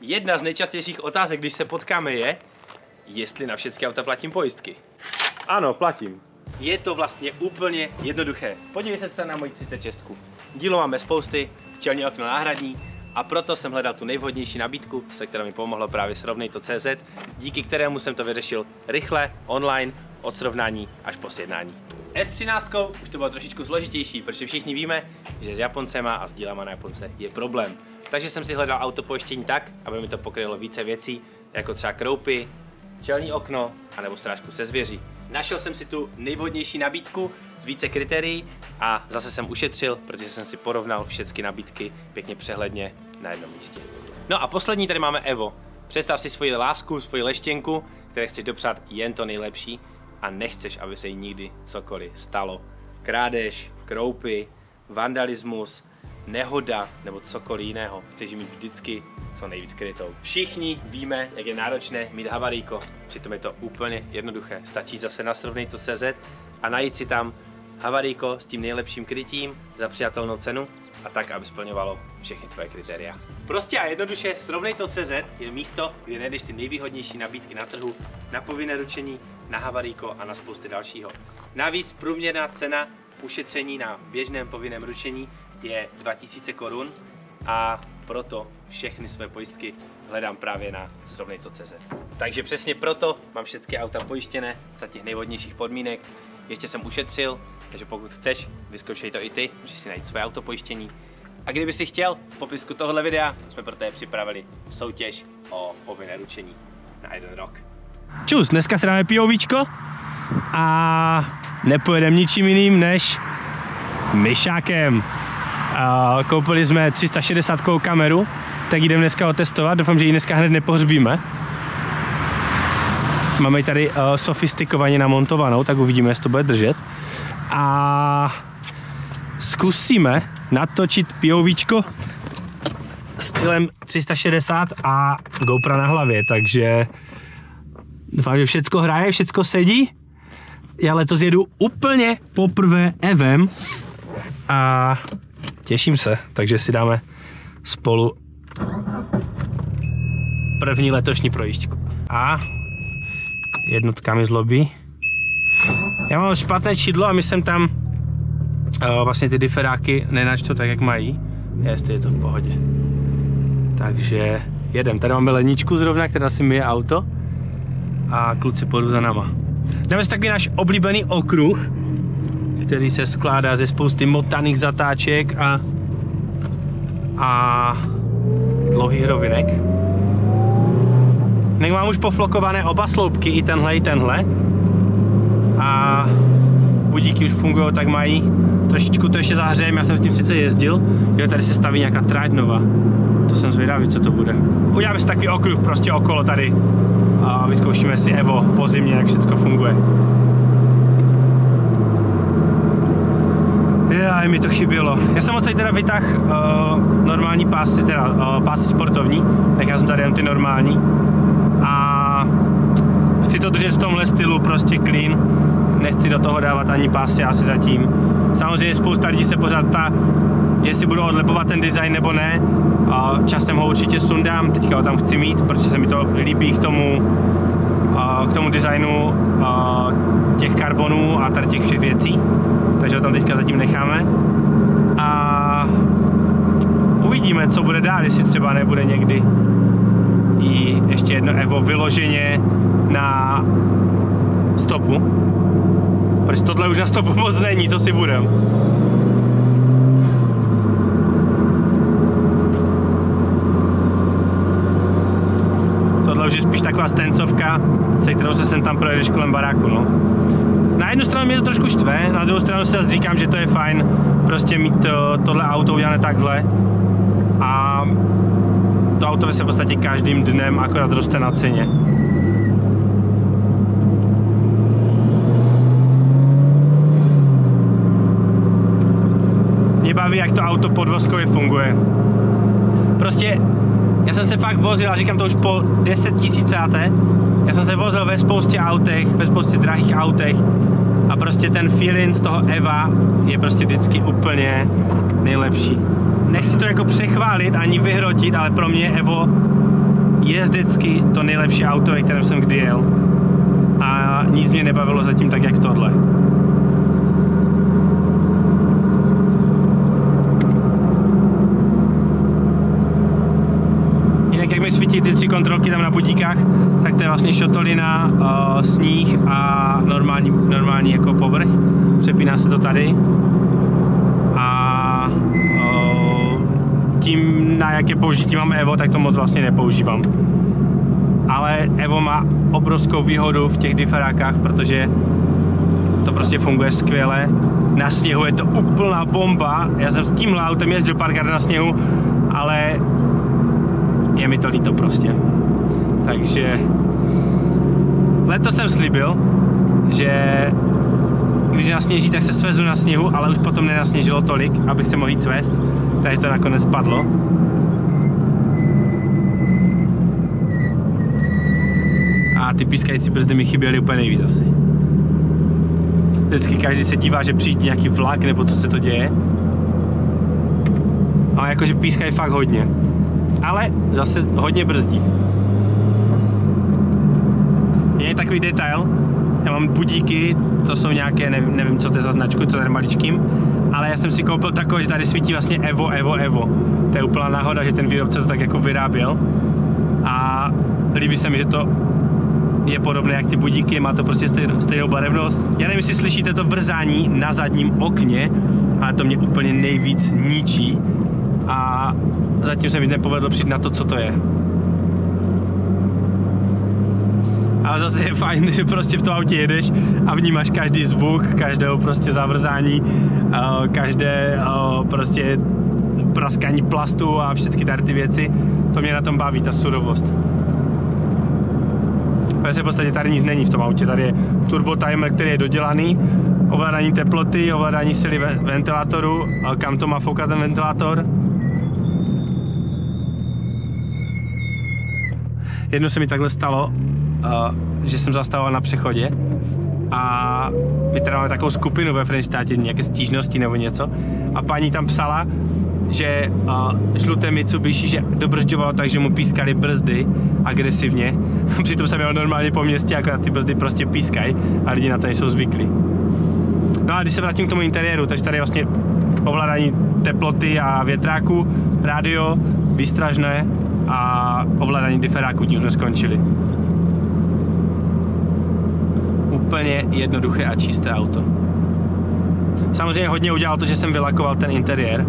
Jedna z nejčastějších otázek, když se potkáme, je, jestli na všechny auta platím pojistky. Ano, platím. Je to vlastně úplně jednoduché. Podívej se třeba na moji 36. Dílo máme spousty, čelní okno náhradní a proto jsem hledal tu nejvhodnější nabídku, se kterou mi pomohlo právě srovnej to CZ, díky kterému jsem to vyřešil rychle, online, od srovnání až po sjednání. S13 už to bylo trošičku složitější, protože všichni víme, že s Japoncema a s dílama na Japonce je problém. Takže jsem si hledal autopojištění tak, aby mi to pokrylo více věcí, jako třeba kroupy, čelní okno anebo strážku se zvěří. Našel jsem si tu nejvhodnější nabídku z více kritérií a zase jsem ušetřil, protože jsem si porovnal všechny nabídky pěkně přehledně na jednom místě. No a poslední tady máme Evo. Představ si svoji lásku, svoji leštěnku, které chceš dopřát jen to nejlepší a nechceš, aby se jí nikdy cokoliv stalo. Krádež, kroupy, vandalismus, nehoda nebo cokoliv jiného. Chceš mít vždycky co nejvíc krytou. Všichni víme, jak je náročné mít havaríko, přitom je to úplně jednoduché. Stačí zase na to CZ a najít si tam havaríko s tím nejlepším krytím za přijatelnou cenu a tak, aby splňovalo všechny tvoje kritéria. Prostě a jednoduše srovnej to CZ je místo, kde najdeš ty nejvýhodnější nabídky na trhu na povinné ručení, na havaríko a na spousty dalšího. Navíc průměrná cena ušetření na běžném povinném ručení je 2000 korun a proto všechny své pojistky hledám právě na srovnejto.cz. Takže přesně proto mám všechny auta pojištěné za těch nejvodnějších podmínek. Ještě jsem ušetřil, takže pokud chceš, vyzkoušej to i ty, můžeš si najít své auto pojištění. A kdyby si chtěl, v popisku tohoto videa jsme pro tebe připravili soutěž o povinné ručení na jeden rok. Čus, dneska si dáme pijovíčko a nepojedeme ničím jiným než myšákem. Koupili jsme 360 kameru, tak jdeme dneska otestovat, doufám, že ji dneska hned nepohřbíme. Máme ji tady uh, sofistikovaně namontovanou, tak uvidíme, jestli to bude držet. A zkusíme natočit POVčko stylem 360 a GoPro na hlavě, takže doufám, že všecko hraje, všecko sedí. Já letos jedu úplně poprvé evem a těším se, takže si dáme spolu první letošní projížďku. A jednotka mi zlobí. Já mám špatné čidlo a my jsem tam uh, vlastně ty diferáky nenačtu tak, jak mají. Jestli je to v pohodě. Takže jedem. Tady máme ledničku zrovna, která si myje auto a kluci půjdu za náma. Dáme si takový náš oblíbený okruh, který se skládá ze spousty motaných zatáček a, a dlouhých rovinek. Jinak mám už poflokované oba sloupky, i tenhle, i tenhle. A budíky už fungují, tak mají. Trošičku to ještě zahřejem, já jsem s tím sice jezdil. Jo, tady se staví nějaká tráť nová. To jsem zvědavý, co to bude. Uděláme si takový okruh prostě okolo tady. A vyzkoušíme si Evo po zimě, jak všechno funguje. Já, mi to chybělo. Já jsem odsaď teda vytáhl uh, normální pásy, teda uh, pásy sportovní, tak já jsem tady jen ty normální. A chci to držet v tomhle stylu, prostě clean. Nechci do toho dávat ani pásy asi zatím. Samozřejmě spousta lidí se pořád ta, jestli budu odlepovat ten design nebo ne. Uh, časem ho určitě sundám, teďka ho tam chci mít, protože se mi to líbí k tomu, uh, k tomu designu uh, těch karbonů a tady těch všech věcí takže ho tam teďka zatím necháme. A uvidíme, co bude dál, jestli třeba nebude někdy i ještě jedno Evo vyloženě na stopu. Protože tohle už na stopu moc není, co si budem. Tohle už je spíš taková stencovka, se kterou se sem tam projedeš kolem baráku, no na jednu stranu mě to trošku štve, na druhou stranu si zase říkám, že to je fajn prostě mít to, tohle auto udělané takhle a to auto se v podstatě každým dnem akorát roste na ceně. Mě baví, jak to auto podvozkově funguje. Prostě já jsem se fakt vozil, a říkám to už po 10 tisícáté, já jsem se vozil ve spoustě autech, ve spoustě drahých autech a prostě ten feeling z toho Eva je prostě vždycky úplně nejlepší. Nechci to jako přechválit ani vyhrotit, ale pro mě Evo jezdecky to nejlepší auto, ve kterém jsem kdy jel. A nic mě nebavilo zatím tak, jak tohle. Jinak jak mi svítí ty tři kontrolky tam na budíkách, tak to je vlastně šotolina, uh, sníh a normální, normální jako povrch. Přepíná se to tady. A uh, tím, na jaké použití mám Evo, tak to moc vlastně nepoužívám. Ale Evo má obrovskou výhodu v těch diferákách, protože to prostě funguje skvěle. Na sněhu je to úplná bomba. Já jsem s tímhle autem jezdil párkrát na sněhu, ale je mi to líto prostě. Takže letos jsem slíbil, že když nasněží, tak se svezu na sněhu, ale už potom nenasněžilo tolik, abych se mohl jít svést. Tady to nakonec padlo. A ty pískající brzdy mi chyběly úplně nejvíc asi. Vždycky každý se dívá, že přijde nějaký vlak nebo co se to děje. A jakože pískají fakt hodně. Ale zase hodně brzdí. Je takový detail, já mám budíky, to jsou nějaké, nevím, nevím co to je za značku, to je maličkým, ale já jsem si koupil takové, že tady svítí vlastně Evo, Evo, Evo. To je úplná náhoda, že ten výrobce to tak jako vyráběl. A líbí se mi, že to je podobné jak ty budíky, má to prostě stejnou barevnost. Já nevím, jestli slyšíte to vrzání na zadním okně, ale to mě úplně nejvíc ničí. A zatím se mi nepovedlo přijít na to, co to je. ale zase je fajn, že prostě v tom autě jedeš a vnímáš každý zvuk, každého prostě zavrzání, eh, každé eh, prostě praskání plastu a všechny tady ty věci. To mě na tom baví, ta surovost. se v podstatě tady nic není v tom autě, tady je turbo timer, který je dodělaný, ovládání teploty, ovládání síly ventilátoru, kam to má foukat ten ventilátor. Jedno se mi takhle stalo, že jsem zastavoval na přechodě a my teda máme takovou skupinu ve Frenštátě, nějaké stížnosti nebo něco a paní tam psala, že uh, žluté Mitsubishi, že dobržďovalo tak, že mu pískali brzdy agresivně. Přitom jsem jel normálně po městě, jako ty brzdy prostě pískají a lidi na to nejsou zvyklí. No a když se vrátím k tomu interiéru, takže tady je vlastně ovládání teploty a větráku, rádio, výstražné a ovládání diferáku, tím jsme skončili úplně jednoduché a čisté auto. Samozřejmě hodně udělal to, že jsem vylakoval ten interiér.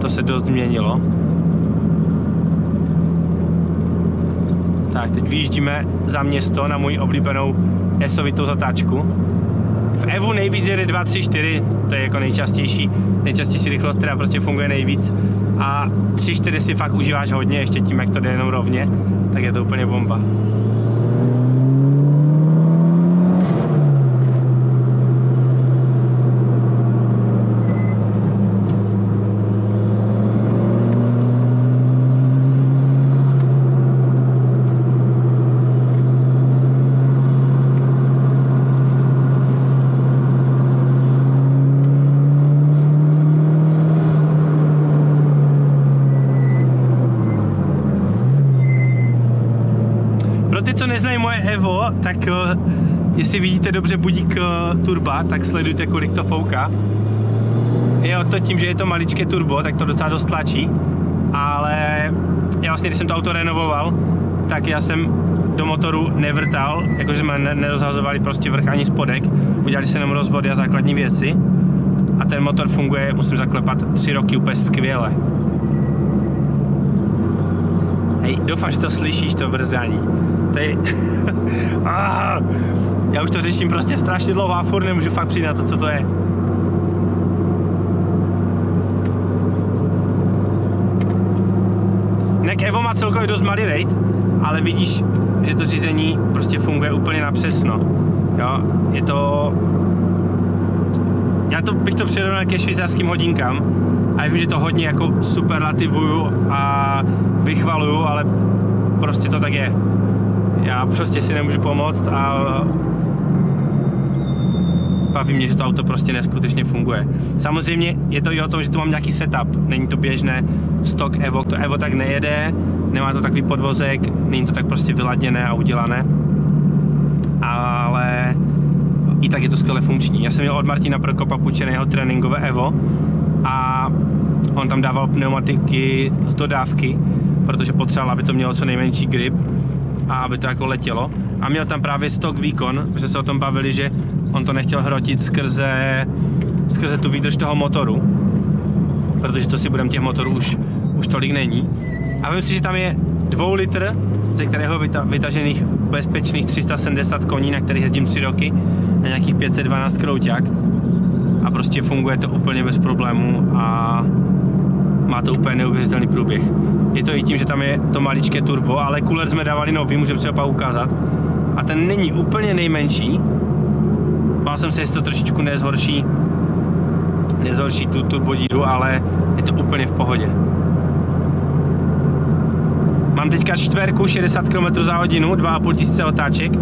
To se dost změnilo. Tak, teď vyjíždíme za město na můj oblíbenou esovitou zatáčku. V Evu nejvíc jede 2, 3, 4, to je jako nejčastější, nejčastější rychlost, která prostě funguje nejvíc. A 3, 4 si fakt užíváš hodně, ještě tím, jak to jde jenom rovně, tak je to úplně bomba. co Evo, tak uh, jestli vidíte dobře budík uh, turba, tak sledujte, kolik to fouká. Je to tím, že je to maličké turbo, tak to docela dost tlačí, ale já vlastně, když jsem to auto renovoval, tak já jsem do motoru nevrtal, jakože jsme nerozhazovali prostě vrch ani spodek, udělali se jenom rozvody a základní věci a ten motor funguje, musím zaklepat, tři roky úplně skvěle. Hej, doufám, že to slyšíš, to vrzdání je... ah, já už to řeším prostě strašně dlouho a furt nemůžu fakt přijít na to, co to je. Jinak Evo má celkově dost malý rate, ale vidíš, že to řízení prostě funguje úplně na přesno. Jo, je to... Já to bych to přirovnal ke švýcarským hodinkám, a já vím, že to hodně jako superlativuju a vychvaluju, ale prostě to tak je já prostě si nemůžu pomoct a baví mě, že to auto prostě neskutečně funguje. Samozřejmě je to i o tom, že tu mám nějaký setup, není to běžné stock Evo, to Evo tak nejede, nemá to takový podvozek, není to tak prostě vyladněné a udělané, ale i tak je to skvěle funkční. Já jsem měl od Martina Prokopa půjčené jeho tréninkové Evo a on tam dával pneumatiky z dodávky, protože potřeboval, aby to mělo co nejmenší grip a aby to jako letělo. A měl tam právě stok výkon, protože se o tom bavili, že on to nechtěl hrotit skrze, skrze tu výdrž toho motoru, protože to si budeme těch motorů už, už tolik není. A vím si, že tam je 2 litr, ze kterého vyta, vytažených bezpečných 370 koní, na kterých jezdím 3 roky, na nějakých 512 krouťák. A prostě funguje to úplně bez problémů a má to úplně neuvěřitelný průběh. Je to i tím, že tam je to maličké turbo, ale cooler jsme dávali nový, můžeme si ho pak ukázat. A ten není úplně nejmenší. Bál jsem se, jestli to trošičku nezhorší, nezhorší tu turbodíru, ale je to úplně v pohodě. Mám teďka čtverku 60 km za hodinu, 2,5 tisíce otáček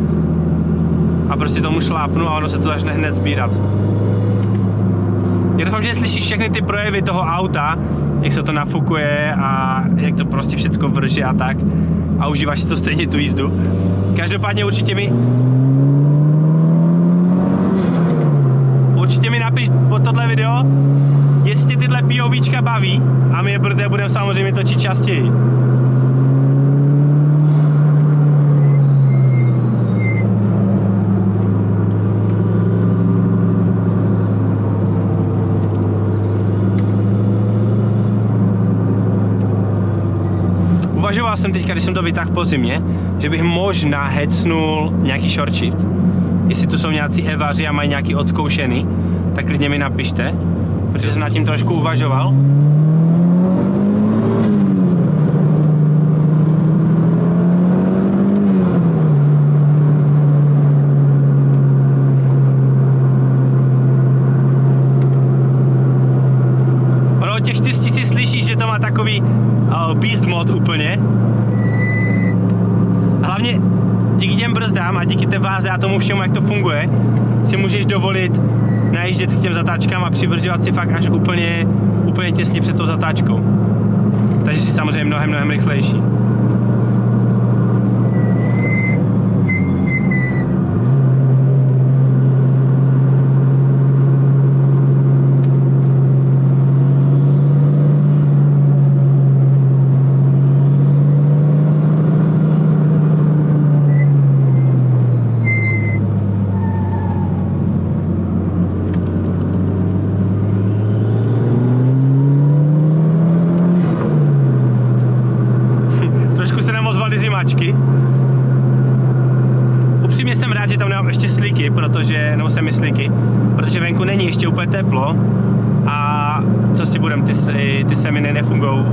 a prostě tomu šlápnu a ono se to začne hned sbírat. Já doufám, že slyšíš všechny ty projevy toho auta, jak se to nafukuje a jak to prostě všechno vrže a tak. A užíváš si to stejně tu jízdu. Každopádně určitě mi určitě mi napiš pod tohle video, jestli tě tyhle POVčka baví a my je budeme samozřejmě točit častěji. uvažoval jsem teďka, když jsem to vytáhl po zimě, že bych možná hecnul nějaký short shift. Jestli tu jsou nějací evaři a mají nějaký odzkoušený, tak klidně mi napište, protože jsem nad tím trošku uvažoval. Ono těch 4000 slyšíš, že to má takový uh, beast mod úplně. Hlavně díky těm brzdám a díky té váze a tomu všemu, jak to funguje, si můžeš dovolit najíždět k těm zatáčkám a přibržďovat si fakt až úplně, úplně těsně před tou zatáčkou. Takže si samozřejmě mnohem, mnohem rychlejší. Trošku se nám ozvaly zimačky. Upřímně jsem rád, že tam nemám ještě slíky, protože, nebo se mi slíky, protože venku není ještě úplně teplo a co si budem, ty, ty seminy nefungují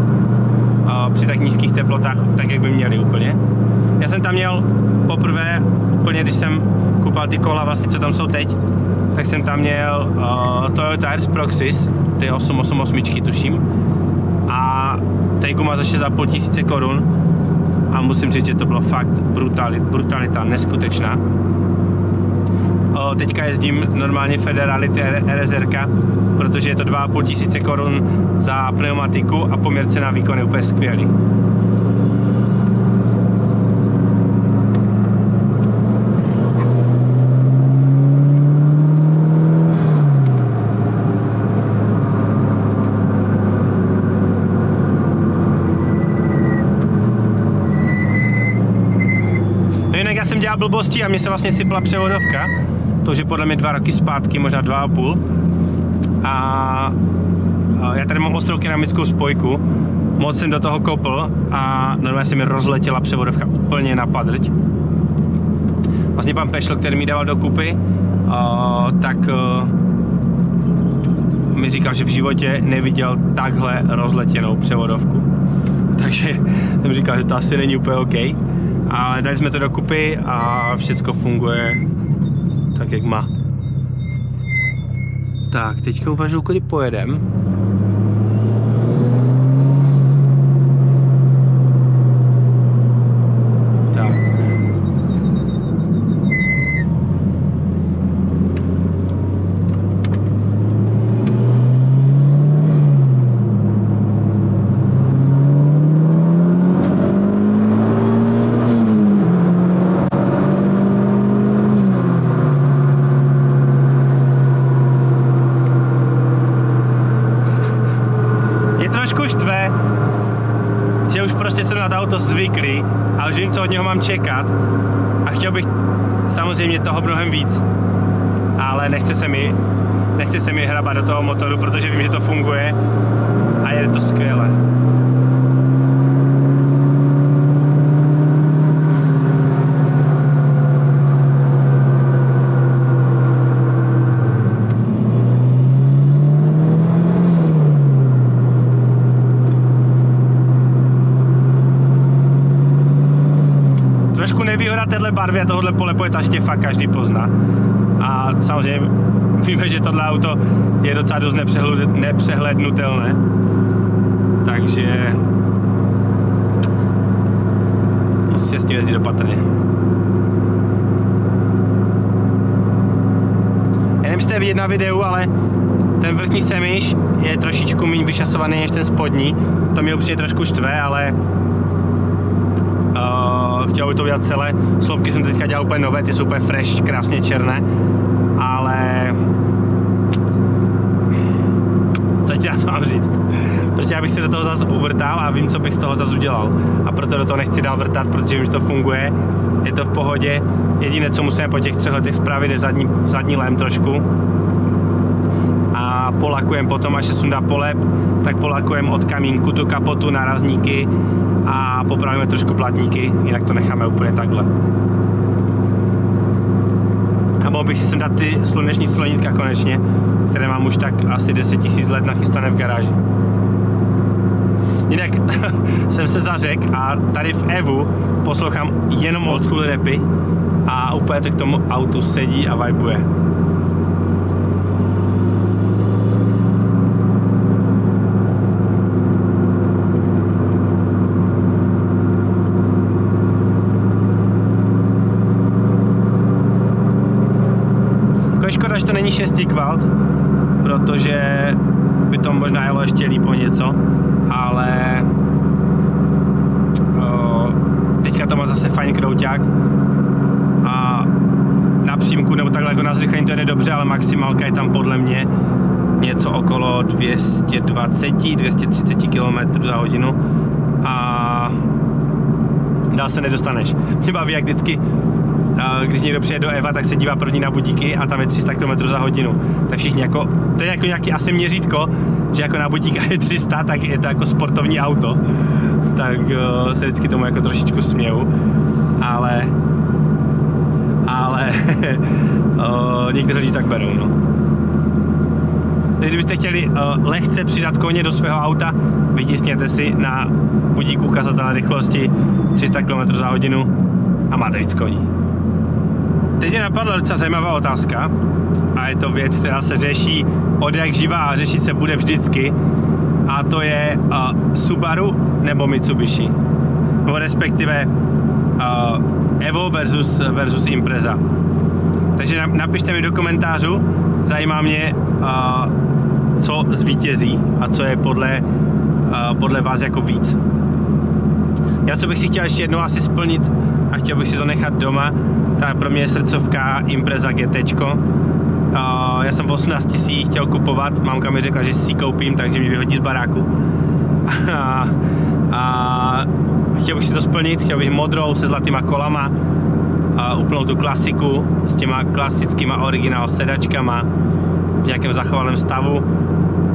při tak nízkých teplotách, tak jak by měly úplně. Já jsem tam měl poprvé, úplně když jsem koupal ty kola, vlastně co tam jsou teď, tak jsem tam měl uh, Toyota Airs Proxys, ty 888 tuším, a tady guma za 6,5 tisíce korun a musím říct, že to bylo fakt brutalit, brutalita, neskutečná. O, teďka jezdím normálně Federality RSR, protože je to 2,5 tisíce korun za pneumatiku a poměr cena výkon je úplně skvělý. Blbosti a mě se vlastně sypla převodovka. To už je podle mě dva roky zpátky, možná dva a půl. A, já tady mám ostrou keramickou spojku. Moc jsem do toho kopl a normálně se mi rozletěla převodovka úplně na padrť. Vlastně pan Pešl, který mi dával do kupy, tak a, mi říkal, že v životě neviděl takhle rozletěnou převodovku. Takže jsem říkal, že to asi není úplně OK ale dali jsme to dokupy a všechno funguje tak, jak má. Tak, teďka uvažuji, kudy pojedem. Tak. Auto zvyklý a už vím, co od něho mám čekat a chtěl bych samozřejmě toho mnohem víc, ale nechce se mi, nechce se mi hrabat do toho motoru, protože vím, že to funguje a je to skvěle. A tohohle pole že fakt každý pozná. A samozřejmě víme, že tohle auto je docela dost nepřehlednutelné. Takže musí se s tím jezdit opatrně. Já nevím, je vidět na videu, ale ten vrchní semiš je trošičku méně vyšasovaný než ten spodní. To mě upřímně trošku štve, ale Uh, chtěl by to udělat celé. Sloupky jsem teďka dělal úplně nové, ty jsou úplně fresh, krásně černé, ale co ti já to mám říct? Protože já bych se do toho zase uvrtal a vím, co bych z toho zase udělal. A proto do toho nechci dál vrtat, protože vím, že to funguje, je to v pohodě. Jediné, co musíme po těch třech letech spravit, je zadní, zadní lém trošku. A polakujeme potom, až se sundá polep, tak polakujeme od kamínku tu kapotu, narazníky a popravíme trošku platníky, jinak to necháme úplně takhle. A mohl bych si sem dát ty sluneční slonítka konečně, které mám už tak asi 10 000 let nachystané v garáži. Jinak jsem se zařek a tady v Evu poslouchám jenom old school rapy a úplně to k tomu autu sedí a vibuje. 6 kvalt, protože by to možná jelo ještě líp o něco, ale o, teďka to má zase fajn krouťák a na přímku nebo takhle jako na zrychlení to jde dobře, ale maximálka je tam podle mě něco okolo 220-230 km za hodinu a dál se nedostaneš. Mě baví, jak vždycky když někdo přijde do Eva, tak se dívá první na budíky a tam je 300 km za hodinu. Tak všichni jako, to je jako nějaký asi měřítko, že jako na budíka je 300, tak je to jako sportovní auto. Tak uh, se vždycky tomu jako trošičku směju. Ale ale uh, někteří lidi tak berou, no. Kdybyste chtěli uh, lehce přidat koně do svého auta, vytiskněte si na budíku ukazatele rychlosti 300 km za hodinu a máte víc koní. Teď mě napadla docela zajímavá otázka a je to věc, která se řeší od jak živá a řešit se bude vždycky a to je uh, Subaru nebo Mitsubishi. Nebo respektive uh, Evo versus, versus Impreza. Takže napište mi do komentářů, zajímá mě, uh, co zvítězí a co je podle, uh, podle vás jako víc. Já co bych si chtěl ještě jednou asi splnit a chtěl bych si to nechat doma, tak pro mě je srdcovka Impreza GT. já jsem v 18 si chtěl kupovat, mamka mi řekla, že si ji koupím, takže mi vyhodí z baráku. a, a chtěl bych si to splnit, chtěl bych modrou se zlatýma kolama, a úplnou tu klasiku s těma klasickýma originál sedačkama v nějakém zachovalém stavu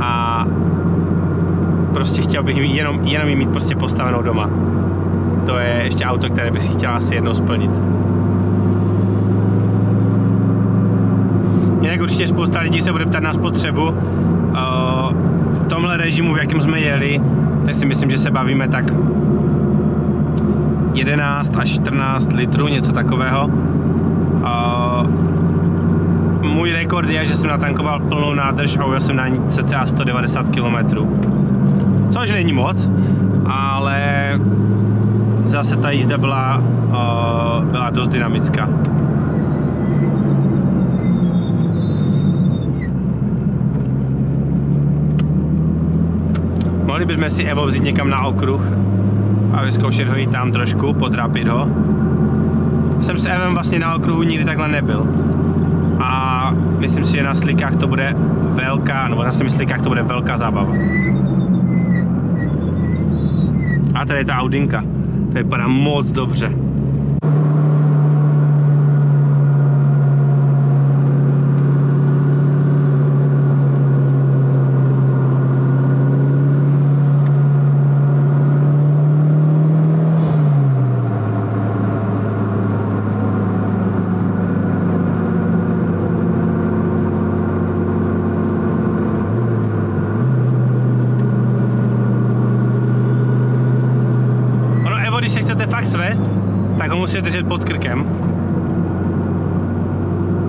a prostě chtěl bych jenom, jenom ji mít prostě postavenou doma. To je ještě auto, které bych si chtěl asi jednou splnit. Jinak určitě spousta lidí se bude ptát na spotřebu. V tomhle režimu, v jakém jsme jeli, tak si myslím, že se bavíme tak 11 až 14 litrů, něco takového. Můj rekord je, že jsem natankoval plnou nádrž a ujel jsem na ní cca 190 km. Což není moc, ale zase ta jízda byla, byla dost dynamická. Mohli bychom si Evo vzít někam na okruh a vyzkoušet ho i tam trošku, potrápit ho. Jsem s Evem vlastně na okruhu nikdy takhle nebyl. A myslím si, že na slikách to bude velká, nebo zase slikách to bude velká zábava. A tady je ta Audinka. To vypadá moc dobře. musíte držet pod krkem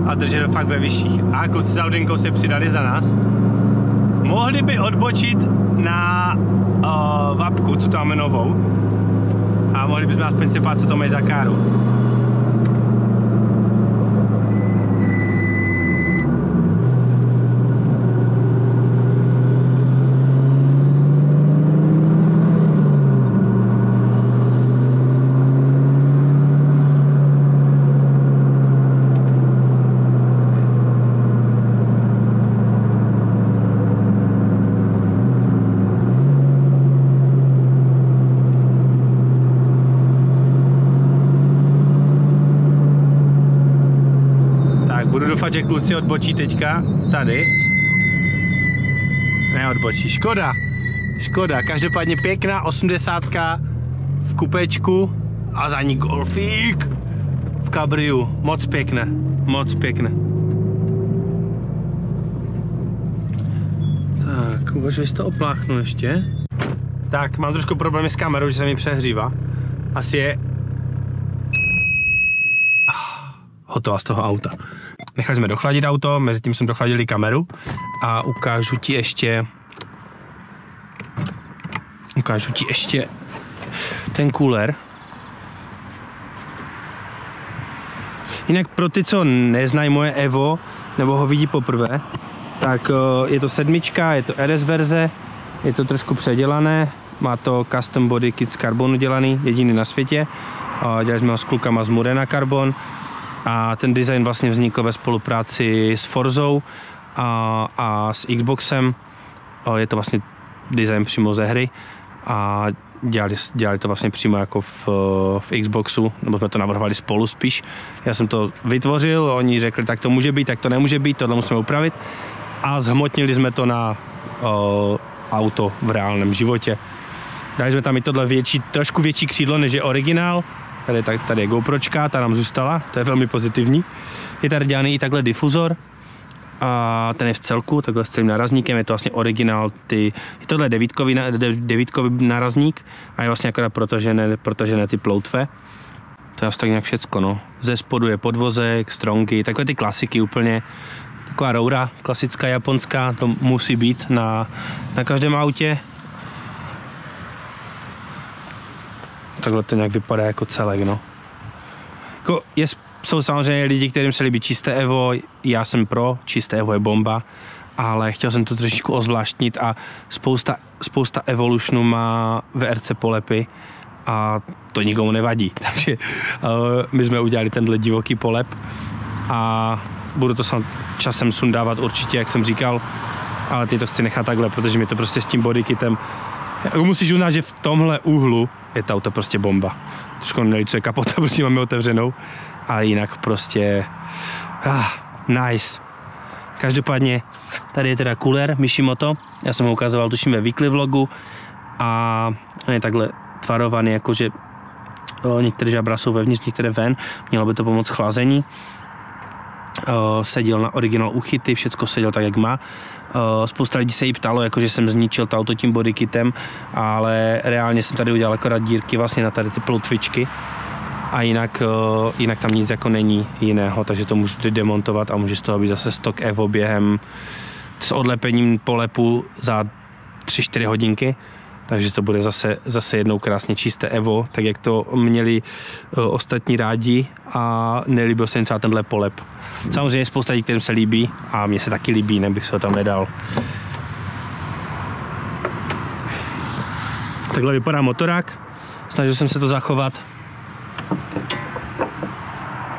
a držet fakt ve vyšších. A kluci s Přidali za nás. Mohli by odbočit na uh, vapku, co tam máme novou. A mohli bychom aspoň se co to mají za káru. doufat, že kluci odbočí teďka tady. Neodbočí, škoda. Škoda, každopádně pěkná osmdesátka v kupečku a za ní golfík v kabriu. Moc pěkné, moc pěkné. Tak, uvažuji, to opláchnu ještě. Tak, mám trošku problémy s kamerou, že se mi přehřívá. Asi je ah, hotová z toho auta. Nechali jsme dochladit auto, mezi tím jsme dochladili kameru a ukážu ti ještě ukážu ti ještě ten cooler. Jinak pro ty, co neznají moje Evo, nebo ho vidí poprvé, tak je to sedmička, je to RS verze, je to trošku předělané, má to custom body kit z karbonu dělaný, jediný na světě. Dělali jsme ho s klukama z Murena Carbon a ten design vlastně vznikl ve spolupráci s Forzou a, a s Xboxem. Je to vlastně design přímo ze hry a dělali, dělali to vlastně přímo jako v, v Xboxu, nebo jsme to navrhovali spolu spíš. Já jsem to vytvořil, oni řekli, tak to může být, tak to nemůže být, tohle musíme upravit a zhmotnili jsme to na o, auto v reálném životě. Dali jsme tam i tohle větší, trošku větší křídlo, než je originál, Tady, tady, tady je GoPročka, ta nám zůstala, to je velmi pozitivní. Je tady dělaný i takhle difuzor, a ten je v celku, takhle s celým narazníkem, je to vlastně originál, ty, je tohle devítkový, devítkový narazník a je vlastně akorát proto, že ne, protože ne ty ploutve. To je asi tak nějak všecko, no. Ze spodu je podvozek, strongy, takové ty klasiky úplně. Taková roura, klasická japonská, to musí být na, na každém autě. Takhle to nějak vypadá jako celek, no. Jako je, jsou samozřejmě lidi, kterým se líbí čisté Evo, já jsem pro, čisté Evo je bomba, ale chtěl jsem to trošičku ozvláštnit a spousta, spousta Evolutionů má VRC polepy a to nikomu nevadí. Takže uh, my jsme udělali tenhle divoký polep a budu to sam časem sundávat určitě, jak jsem říkal, ale ty to chci nechat takhle, protože mi to prostě s tím bodykitem jako musíš uznat, že v tomhle úhlu je to auto prostě bomba. Trošku nelicuje kapota, protože máme otevřenou, ale jinak prostě ah, nice. Každopádně tady je teda cooler Mishimoto, já jsem ho ukazoval tuším ve weekly vlogu a je takhle tvarovaný, jakože o, některé žabra jsou vevnitř, některé ven, mělo by to pomoct chlazení. O, seděl na originál uchyty, všecko seděl tak, jak má. Uh, spousta lidí se jí ptalo, jako že jsem zničil to auto tím bodykitem, ale reálně jsem tady udělal akorát dírky vlastně na tady ty plotvičky a jinak, uh, jinak tam nic jako není jiného, takže to můžu demontovat a může z toho být zase stok Evo během s odlepením polepu za 3-4 hodinky takže to bude zase, zase jednou krásně čisté Evo, tak jak to měli uh, ostatní rádi a nelíbil se jim třeba tenhle polep. Samozřejmě spousta lidí, kterým se líbí a mně se taky líbí, nebych se ho tam nedal. Takhle vypadá motorák. Snažil jsem se to zachovat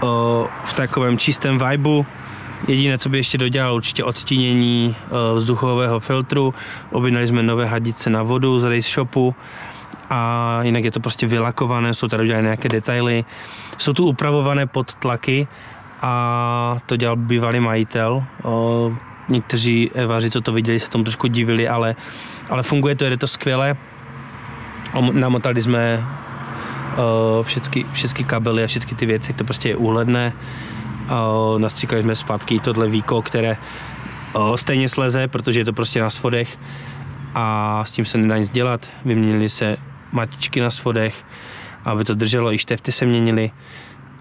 uh, v takovém čistém vibeu Jediné, co by ještě dodělal, určitě odstínění eh, vzduchového filtru. Objednali jsme nové hadice na vodu z Race Shopu a jinak je to prostě vylakované, jsou tady udělané nějaké detaily, jsou tu upravované pod tlaky a to dělal bývalý majitel. O, někteří evaři, co to viděli, se tomu trošku divili, ale, ale funguje to, je to skvěle. Namotali jsme uh, všechny, všechny kabely a všechny ty věci, to prostě je úhledné. Nastříkali jsme zpátky tohle víko, které stejně sleze, protože je to prostě na svodech a s tím se nedá nic dělat. Vyměnili se matičky na svodech, aby to drželo, i štefty se měnily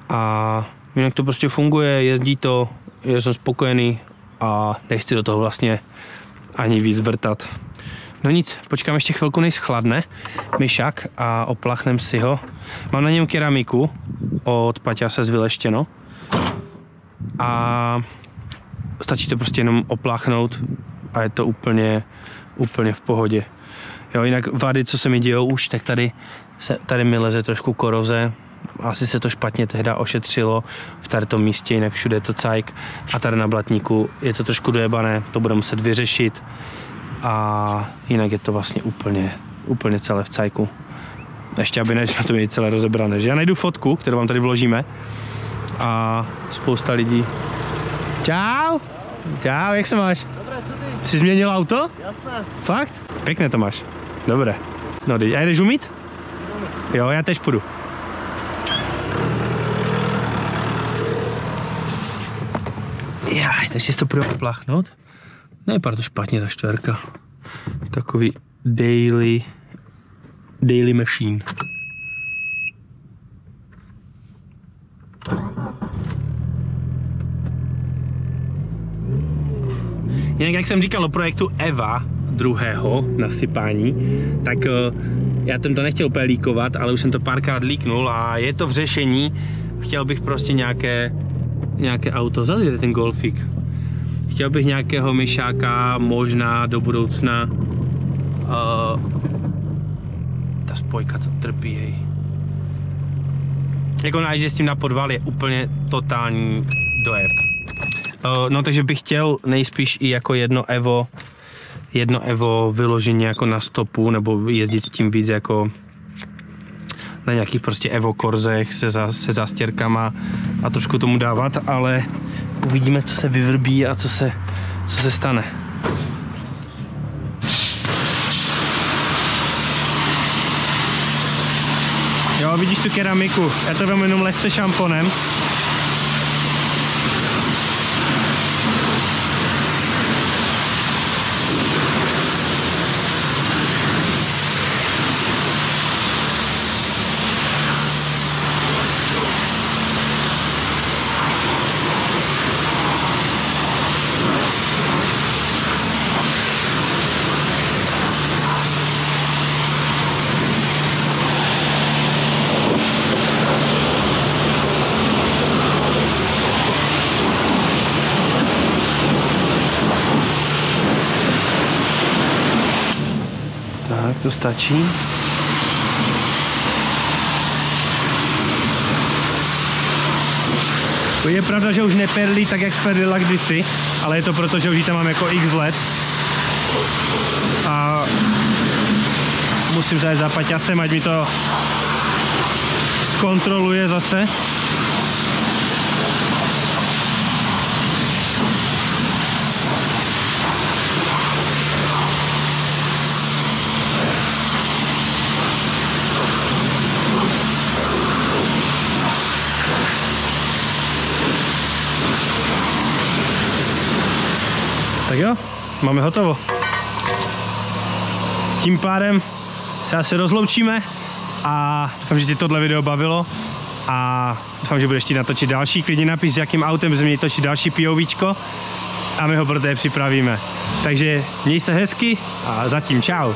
a jinak to prostě funguje, jezdí to, já jsem spokojený a nechci do toho vlastně ani víc vrtat. No nic, počkám ještě chvilku, než schladne myšak a oplachnem si ho. Mám na něm keramiku od Paťase z Vyleštěno a stačí to prostě jenom opláchnout a je to úplně, úplně v pohodě. Jo, jinak vady, co se mi dějou už, tak tady, se, tady mi leze trošku koroze, asi se to špatně tehda ošetřilo v tady tom místě, jinak všude je to cajk a tady na blatníku je to trošku dojebané, to budeme muset vyřešit a jinak je to vlastně úplně, úplně celé v cajku. Ještě aby než na to je celé rozebrané. Že já najdu fotku, kterou vám tady vložíme a spousta lidí. Čau! Čau, jak se máš? Dobré, co ty? Jsi změnil auto? Jasné. Fakt? Pěkné to máš. Dobré. No, a jdeš umít? Jo, já tež půjdu. Jaj, teď si to půjdu opláchnout. Nevypadá to špatně, ta čtverka. Takový daily, daily machine. Jinak, jak jsem říkal o projektu EVA, druhého nasypání, tak uh, já jsem to nechtěl úplně líkovat, ale už jsem to párkrát líknul a je to v řešení. Chtěl bych prostě nějaké, nějaké auto, zase ten Golfik. Chtěl bych nějakého myšáka, možná do budoucna. Uh, ta spojka to trpí, hej. Jako že s tím na podval je úplně totální dojeb. Uh, no takže bych chtěl nejspíš i jako jedno Evo jedno Evo vyloženě jako na stopu nebo jezdit s tím víc jako na nějakých prostě Evo korzech se, za, se zástěrkama a trošku tomu dávat, ale uvidíme, co se vyvrbí a co se, co se stane. Jo, vidíš tu keramiku, já to vemu jenom lehce šamponem to stačí. Je pravda, že už neperlí tak, jak perlila kdysi, ale je to proto, že už ji tam mám jako x let. A musím zajet za paťasem, ať mi to zkontroluje zase. Tak jo, máme hotovo. Tím pádem se asi rozloučíme a doufám, že ti tohle video bavilo a doufám, že budeš ti natočit další. Klidně napis, s jakým autem změ točit další POVčko a my ho pro tebe připravíme. Takže měj se hezky a zatím čau.